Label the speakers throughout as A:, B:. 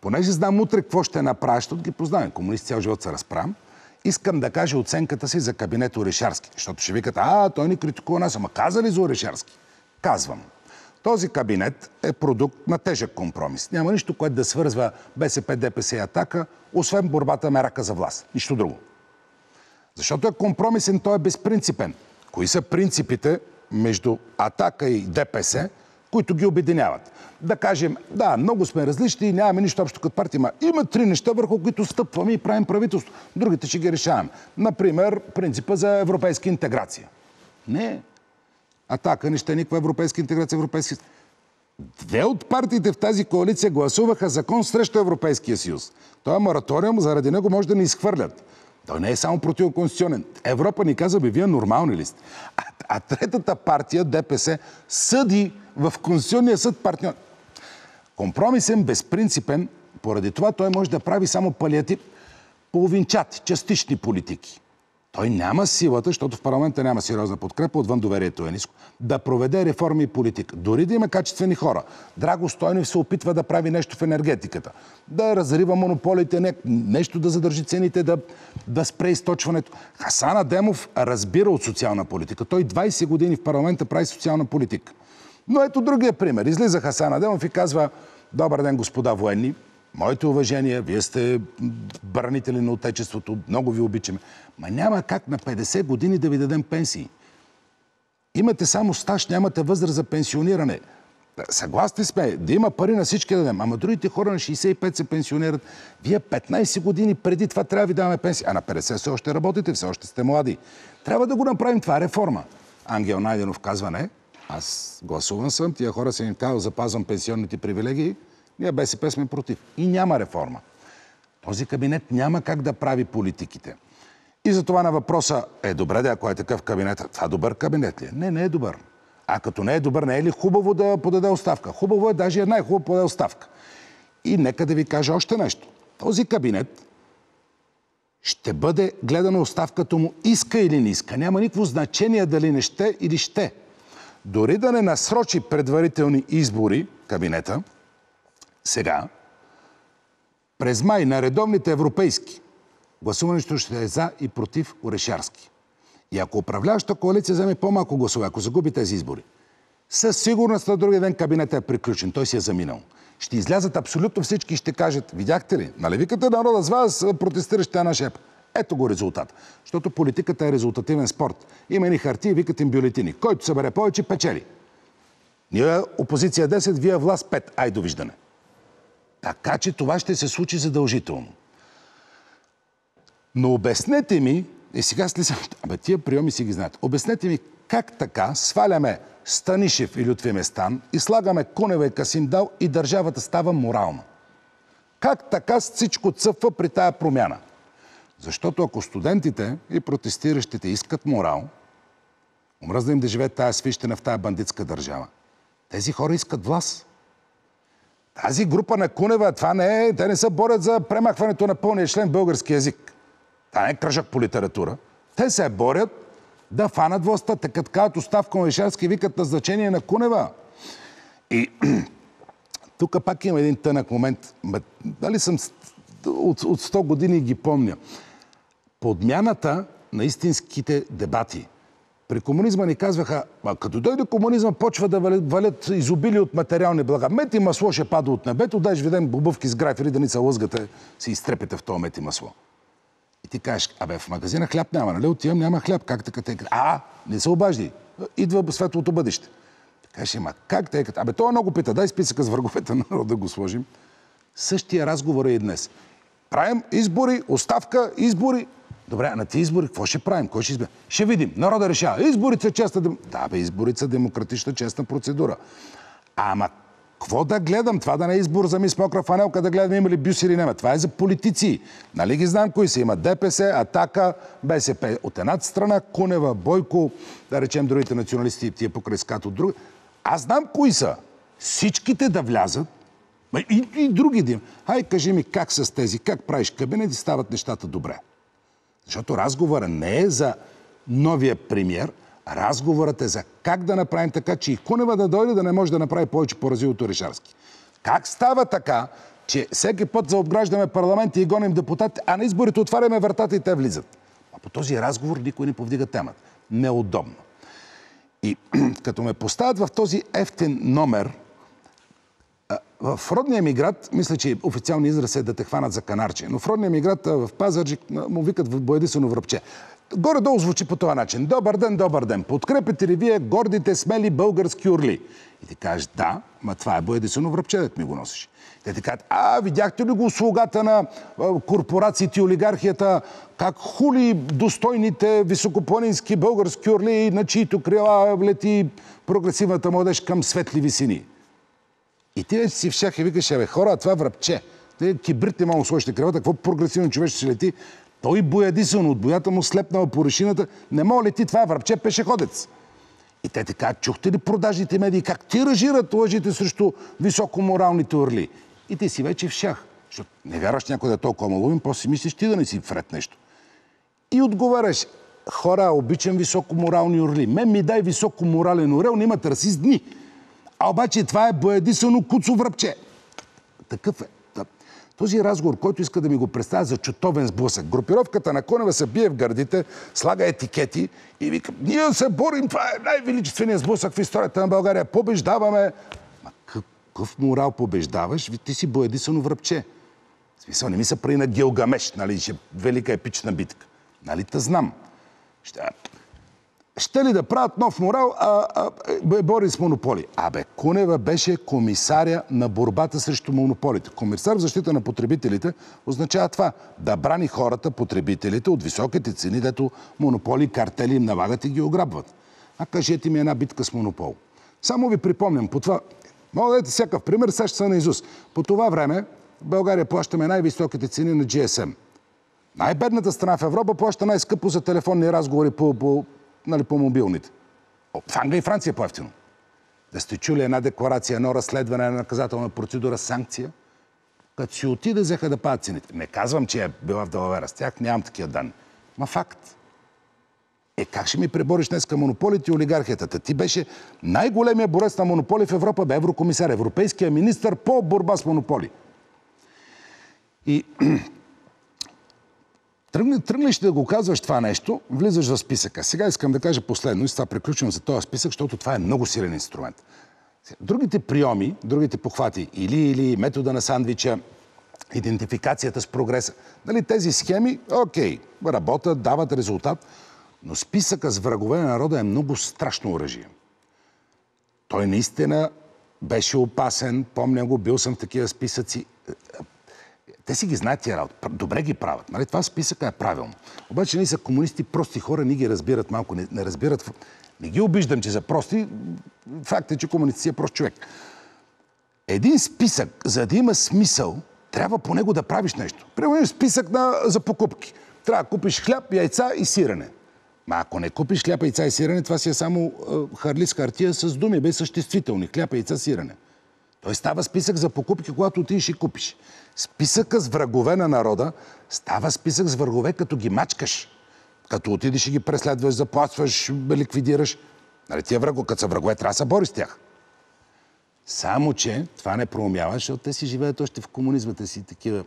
A: понеже знам утре какво ще направя, защото ги познавам, комунисти цял живот се разправям, искам да кажа оценката си за кабинет Орешарски. Защото ще викат, а, той ни критикува нас. Ама каза ли за Орешарски? Казвам. Този кабинет е продукт на тежък компромис. Няма нищо, което да свързва БСП, ДПС и Атака, освен борбата мерака за власт. Нищо друго. Защото е компромисен, той е безпринципен. Кои са принципите между Атака и ДПС, които ги обединяват? Да кажем, да, много сме различни и нямаме нищо общо като партия, има три неща, върху които стъпваме и правим правителство. Другите ще ги решаваме. Например, принципа за европейска интеграция. Не. Атака не ще никаква европейска интеграция, европейски Две от партиите в тази коалиция гласуваха закон срещу Европейския съюз. Той е мораториум, заради него може да ни изхвърлят. Той не е само противоконституционен. Европа ни каза, бе, вие нормални ли сте? А, а третата партия, ДПС, съди в Конституционния съд партньор. Компромисен, безпринципен, поради това той може да прави само палиатив, половинчати, частични политики. Той няма силата, защото в парламента няма сериозна подкрепа, отвън доверието е ниско, да проведе реформи и политика. Дори да има качествени хора. Драго Стойнев се опитва да прави нещо в енергетиката. Да разрива монополите, не, нещо да задържи цените, да, да спре източването. Хасан Адемов разбира от социална политика. Той 20 години в парламента прави социална политика. Но ето другия пример. Излиза Хасан Адемов и казва Добър ден, господа военни. Моите уважения, вие сте бранители на Отечеството, много ви обичаме. Ма няма как на 50 години да ви дадем пенсии. Имате само стаж, нямате възраст за пенсиониране. Съгласни сме, да има пари на всички да дадем. Ама другите хора на 65 се пенсионират. Вие 15 години преди това трябва да ви даваме пенсия. А на 50 все още работите, все още сте млади. Трябва да го направим. Това е реформа. Ангел Найденов казва не. Аз гласуван съм, тия хора се им казва, запазвам пенсионните привилегии. Ние БСП сме против. И няма реформа. Този кабинет няма как да прави политиките. И за това на въпроса е добре да ако е такъв кабинет, това добър кабинет ли е? Не, не е добър. А като не е добър, не е ли хубаво да подаде оставка? Хубаво е, даже е най-хубаво подаде оставка. И нека да ви кажа още нещо. Този кабинет ще бъде гледана оставката му иска или не иска. Няма никакво значение дали не ще или ще. Дори да не насрочи предварителни избори кабинета, сега, през май на редовните европейски, гласуването ще е за и против Орешарски. И ако управляваща коалиция вземе по-малко гласове, ако загуби тези избори, със сигурност на другия ден кабинетът е приключен. Той си е заминал. Ще излязат абсолютно всички и ще кажат, видяхте ли, нали викате народа с вас, протестиращите на шеп. Ето го резултат. Защото политиката е резултативен спорт. Има ни хартии, викат им бюлетини. Който събере повече, печели. Ние опозиция 10, вие власт 5. Ай, довиждане. Така че това ще се случи задължително. Но обяснете ми, и сега слизам, абе тия приеми си ги знаят, обяснете ми как така сваляме Станишев и Лютви Местан и слагаме Кунева и Касимдал и държавата става морална. Как така всичко цъфва при тая промяна? Защото ако студентите и протестиращите искат морал, омръзна им да живеят тая свищена в тая бандитска държава, тези хора искат власт. Тази група на Кунева, това не е, те не се борят за премахването на пълния член български язик. Това не е кръжък по литература. Те се борят да фанат властта. Те като казват оставка на викат назначение на Кунева. И тук пак има един тънък момент. Дали съм от, от 100 години ги помня. Подмяната на истинските дебати – при комунизма ни казваха, а като дойде комунизма, почва да валят, изобили от материални блага. Мет и масло ще пада от небето, дай видим бубовки с графери, да ни се лъзгате, си изтрепете в този мет и масло. И ти кажеш, абе, в магазина хляб няма, нали? Отивам, няма хляб. Как така те? А, не се обажди. Идва светлото бъдеще. Кажеш, ма как те? Абе, той много пита, дай списъка с враговете на народа да го сложим. Същия разговор е и днес. Правим избори, оставка, избори, Добре, а на тези избори какво ще правим? Кой ще избере? Ще видим. Народа решава. Изборите са честна... Да, бе, изборите са демократична, честна процедура. Ама, какво да гледам? Това да не е избор за мис Мокра фанелка, да гледам има ли бюс или няма. Това е за политици. Нали ги знам кои са? Има ДПС, Атака, БСП. От едната страна Кунева, Бойко, да речем другите националисти, тия покрай скат от друга. Аз знам кои са. Всичките да влязат, и, и други да Хай, кажи ми как с тези, как правиш кабинет и стават нещата добре. Защото разговора не е за новия премьер, разговорът е за как да направим така, че и Кунева да дойде да не може да направи повече по развилото Решарски. Как става така, че всеки път заобграждаме парламенти и гоним депутати, а на изборите отваряме вратата и те влизат. А по този разговор никой не повдига темата. Неудобно. И като ме поставят в този ефтин номер, в родния ми град, мисля, че официалният израз е да те хванат за канарче, но в родния ми град в Пазарджик му викат в боядисано връбче. Горе-долу звучи по този начин. Добър ден, добър ден. Подкрепите ли вие гордите, смели български орли? И ти кажеш, да, ма това е боядисано връбче, да ми го носиш. Те ти кажат, а, видяхте ли го услугата на корпорациите и олигархията, как хули достойните високопланински български орли, на чието крила лети прогресивната младеж към светли висини. И ти си в шах и викаш, бе, хора, това връбче. Те кибрите малко сложите крилата, какво прогресивно човек ще лети? Той боядисано от боята му слепнал по решината. Не мога лети, това е връбче пешеходец. И те така, чухте ли продажните медии, как тиражират лъжите срещу високоморалните орли? И ти си вече в шах. Защото не вярваш някой да е толкова малумен, после си мислиш ти да не си вред нещо. И отговаряш, хора, обичам високоморални орли. Мен ми дай високоморален орел, не имат расист дни. А обаче това е боядисано куцо връбче. Такъв е. Този разговор, който иска да ми го представя за чутовен сблъсък. Групировката на Конева се бие в гърдите, слага етикети и вика, ние се борим, това е най-величественият сблъсък в историята на България. Побеждаваме. Ма какъв морал побеждаваш? Ти си боядисано връбче. В смисъл, не ми се прави на Гилгамеш, нали, ще велика епична битка. Нали те знам. Ще ще ли да правят нов морал, а, а, бори с монополи. Абе, Кунева беше комисаря на борбата срещу монополите. Комисар в защита на потребителите означава това. Да брани хората, потребителите от високите цени, дето монополи, картели им налагат и ги ограбват. А кажете ми една битка с монопол. Само ви припомням, по това... Мога да дадете всякакъв пример, сега ще са на Изус. По това време България плащаме най-високите цени на GSM. Най-бедната страна в Европа плаща най-скъпо за телефонни разговори по, по нали, по мобилните. В Англия и Франция по-ефтино. Да сте чули една декларация, едно разследване на наказателна процедура, санкция, като си отида, взеха да падат цените. Не казвам, че е била в далавера с тях, нямам такива данни. Ма факт. Е, как ще ми пребориш днес към монополите и олигархията? Ти беше най-големия борец на монополи в Европа, бе еврокомисар, европейския министр по борба с монополи. И Тръгнеш да го казваш това нещо, влизаш в списъка. Сега искам да кажа последно и с това приключвам за този списък, защото това е много силен инструмент. Другите приеми, другите похвати, или, или метода на сандвича, идентификацията с прогреса, нали, тези схеми, окей, работят, дават резултат, но списъка с врагове на народа е много страшно оръжие. Той наистина беше опасен, помня го, бил съм в такива списъци. Те си ги знаят тия работа. Добре ги правят. Нали? Това списъка е правилно. Обаче ние са комунисти, прости хора, ни ги разбират малко. Не, не разбират. Не ги обиждам, че са прости. Факт е, че комунист си е прост човек. Един списък, за да има смисъл, трябва по него да правиш нещо. Примерно списък на, за покупки. Трябва да купиш хляб, яйца и сирене. Ма ако не купиш хляб, яйца и сирене, това си е само е, харлис хартия с думи, без съществителни. Хляб, яйца, сирене. Той става списък за покупки, когато отидеш и купиш. Списъка с врагове на народа става списък с врагове, като ги мачкаш. Като отидеш и ги преследваш, заплатваш, ликвидираш. Нали тия врагове, като са врагове, трябва да се бори с тях. Само, че това не проумява, защото те си живеят още в комунизмата си такива.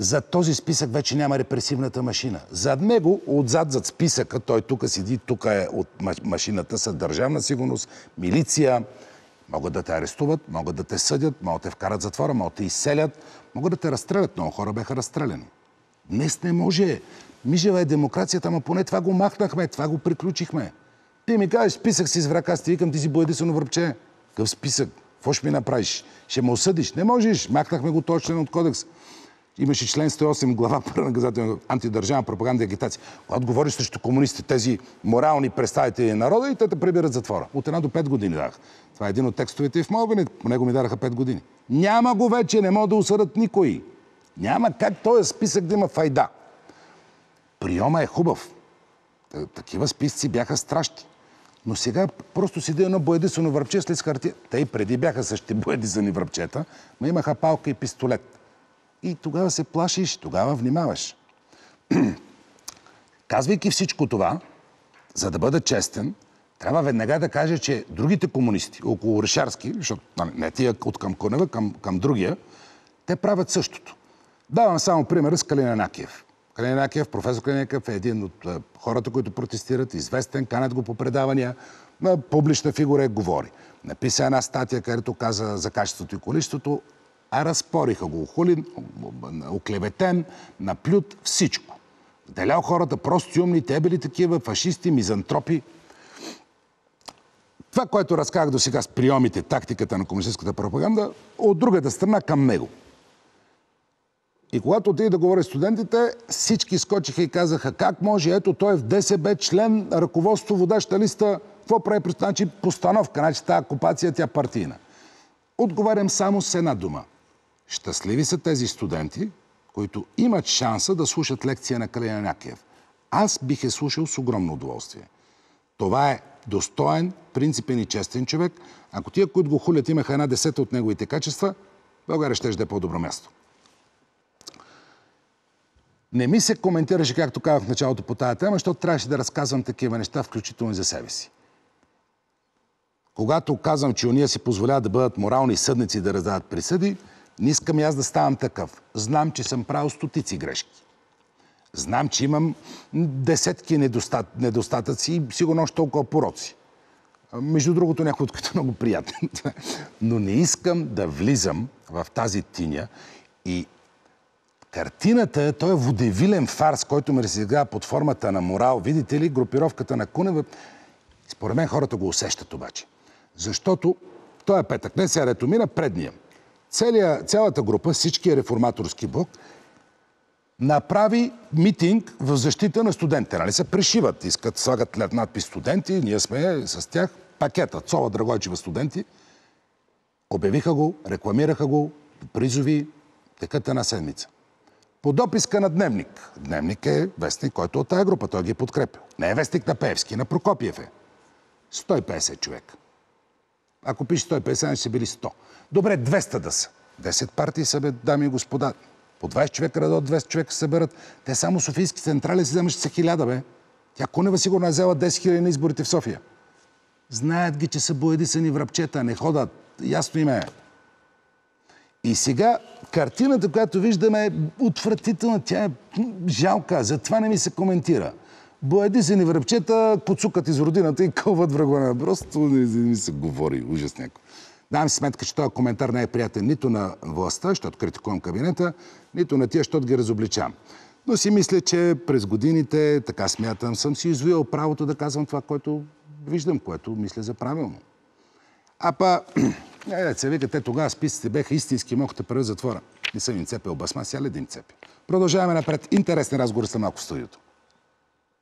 A: За този списък вече няма репресивната машина. Зад него, отзад зад списъка, той тук седи, тук е от машината са държавна сигурност, милиция, могат да те арестуват, могат да те съдят, могат да те вкарат затвора, могат да те изселят, могат да те разстрелят. Много хора бяха разстреляни. Днес не може. Мижева е демокрацията, ама поне това го махнахме, това го приключихме. Ти ми кажеш, списък си с врага, аз ти викам, ти си боядисано връбче. Какъв списък? Какво ще ми направиш? Ще ме осъдиш? Не можеш. Махнахме го точно от кодекс. Имаше член 108, глава първа наказателна антидържавна пропаганда и агитация. Когато говориш срещу комунистите, тези морални представители на народа и те те прибират затвора. От една до пет години дах. Това е един от текстовете и в Молбане. По него ми дараха пет години. Няма го вече, не могат да усъдат никой. Няма как този списък да има файда. Приема е хубав. Такива списъци бяха страшни. Но сега просто седи едно боядисано връбче след хартия. Те и преди бяха същи боядисани връбчета, но имаха палка и пистолет. И тогава се плашиш, тогава внимаваш. Казвайки всичко това, за да бъда честен, трябва веднага да кажа, че другите комунисти, около Решарски, защото нали, не тия от към Конева, към, към другия, Те правят същото. Давам само пример с Калина Накиев. Калина Накиев, професор Калина Накиев е един от е, хората, които протестират, известен, канят го по предавания, на публична фигура е говори. Написа една статия, където каза за качеството и количеството, а разпориха го. Хулин, оклеветен, наплют, всичко. Делял хората просто умни, те били такива фашисти, мизантропи. Това, което разказах до сега с приемите, тактиката на комунистическата пропаганда, от другата страна към него. И когато отиде да говори студентите, всички скочиха и казаха как може, ето той е в ДСБ, член, ръководство, водаща листа, какво прави? Значи постановка, значи тази окупация, тя партийна. Отговарям само с една дума. Щастливи са тези студенти, които имат шанса да слушат лекция на Калина Някиев. Аз бих е слушал с огромно удоволствие. Това е достоен, принципен и честен човек. Ако тия, които го хулят, имаха една десета от неговите качества, България ще е по-добро място. Не ми се коментираше, както казах в началото по тази тема, защото трябваше да разказвам такива неща, включително и за себе си. Когато казвам, че уния си позволяват да бъдат морални съдници да раздават присъди, не искам и аз да ставам такъв. Знам, че съм правил стотици грешки. Знам, че имам десетки недостат, недостатъци и сигурно още толкова пороци. Между другото, някои от които много приятни. Но не искам да влизам в тази тиня и картината, той е водевилен фарс, който ме разиграва под формата на морал. Видите ли, групировката на Кунева, според мен хората го усещат обаче. Защото той е петък, не сега мина, предния. Целия, цялата група, всичкия реформаторски блок, направи митинг в защита на студентите. Нали се пришиват, искат, слагат надпис студенти, ние сме с тях, пакета Цова Драгойчева студенти. Обявиха го, рекламираха го, призови, текат една седмица. По дописка на Дневник. Дневник е вестник, който от тази група, той ги е подкрепил. Не е вестник на Певски, на Прокопиев е. 150 човека. Ако пише 150, значи са били 100. Добре, 200 да са. 10 партии са, бе, дами и господа. По 20 човека радот, 200 човека се съберат. Те само Софийски централи си вземаш се хиляда, бе. Тя Кунева сигурно е взела 10 хиляди на изборите в София. Знаят ги, че са боядисани връбчета, не ходат. Ясно им е. И сега картината, която виждаме е отвратителна, тя е жалка, затова не ми се коментира. Боядисани връбчета подсукат из родината и кълват врагона. Просто не ми се говори, ужас някой. Давам си сметка, че този коментар не е приятен нито на властта, защото критикувам кабинета, нито на тия, защото ги разобличам. Но си мисля, че през годините, така смятам, съм си извоял правото да казвам това, което виждам, което мисля за правилно. А па, не, се вика, те тогава списите беха истински, мога да затвора. Не съм им цепил басма, сега ли да им цепи. Продължаваме напред. Интересни разговори са малко в студиото.